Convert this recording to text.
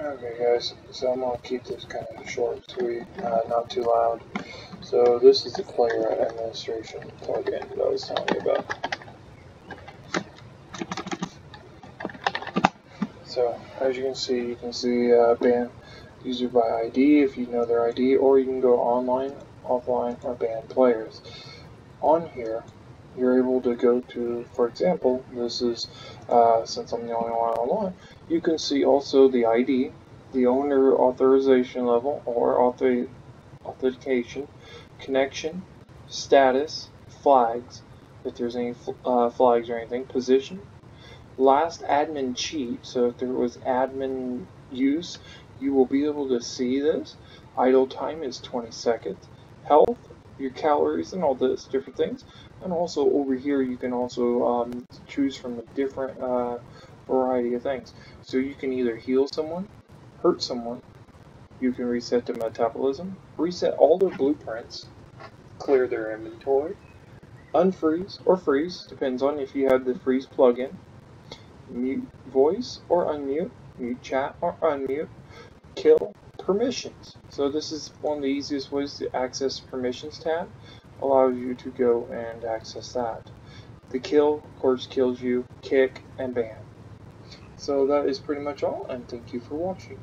Okay guys, so I'm gonna keep this kind of short, and sweet, uh, not too loud. So this is the player administration plugin that I was telling you about. So as you can see, you can see uh, ban user by ID if you know their ID, or you can go online, offline, or ban players. On here, you're able to go to, for example, this is, uh, since I'm the only one online, you can see also the ID, the owner authorization level or author authentication, connection, status, flags, if there's any uh, flags or anything, position, last admin cheat, so if there was admin use, you will be able to see this. Idle time is 20 seconds. Health, your calories and all this different things. And also over here you can also um, choose from a different uh, variety of things. So you can either heal someone, hurt someone, you can reset their metabolism, reset all their blueprints, clear their inventory, unfreeze or freeze, depends on if you have the freeze plugin, mute voice or unmute, mute chat or unmute, kill permissions. So this is one of the easiest ways to access permissions tab, allows you to go and access that. The kill, of course, kills you, kick, and ban. So that is pretty much all, and thank you for watching.